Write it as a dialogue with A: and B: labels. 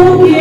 A: Okay. yeah.